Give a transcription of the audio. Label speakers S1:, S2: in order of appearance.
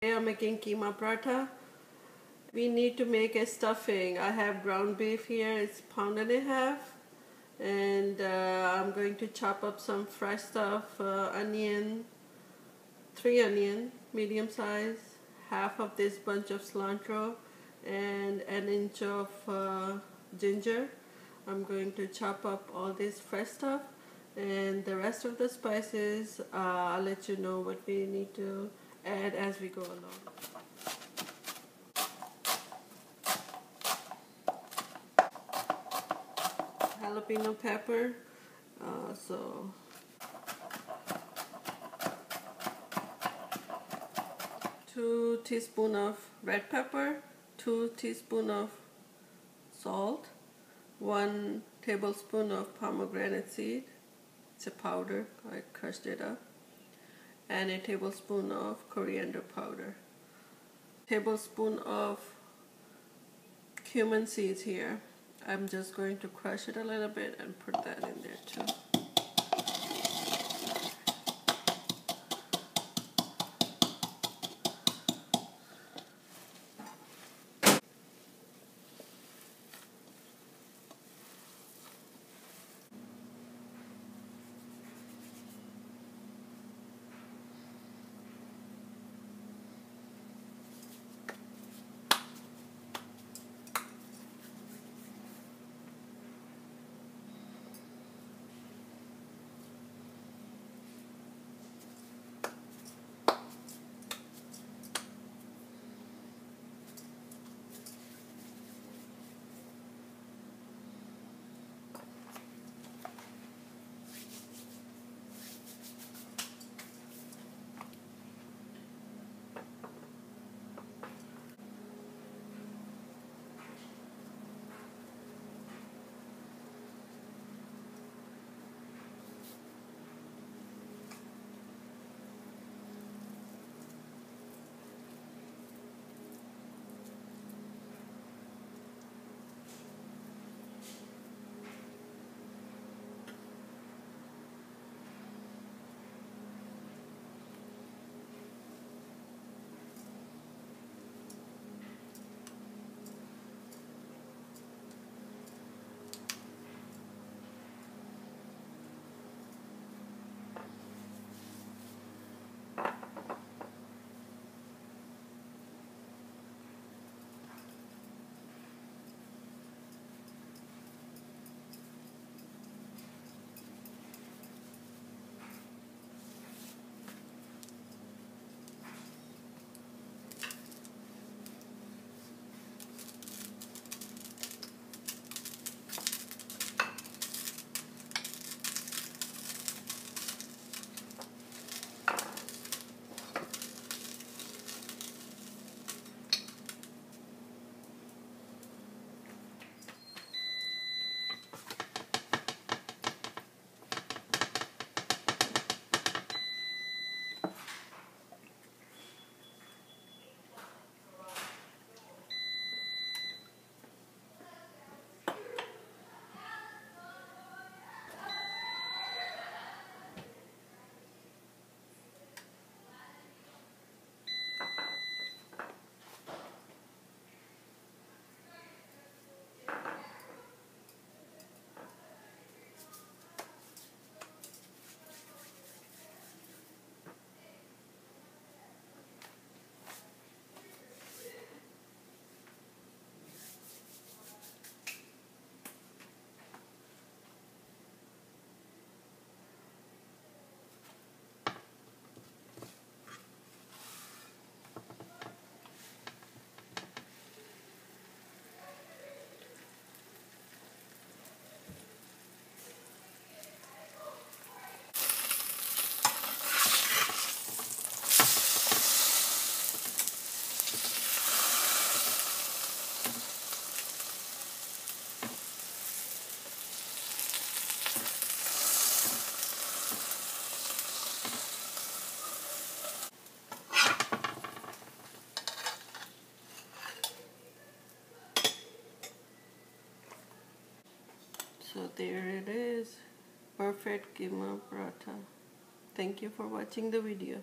S1: Today I'm making keema paratha. We need to make a stuffing. I have ground beef here, it's pound and a half. And uh, I'm going to chop up some fresh stuff, uh, onion, three onion, medium size, half of this bunch of cilantro, and an inch of uh, ginger. I'm going to chop up all this fresh stuff and the rest of the spices, uh, I'll let you know what we need to add as we go along. Jalapeno pepper, uh, so. Two teaspoon of red pepper, two teaspoon of salt, one tablespoon of pomegranate seed, it's a powder, I crushed it up and a tablespoon of coriander powder. Tablespoon of cumin seeds here. I'm just going to crush it a little bit and put that in there too. So there it is. Perfect keema paratha. Thank you for watching the video.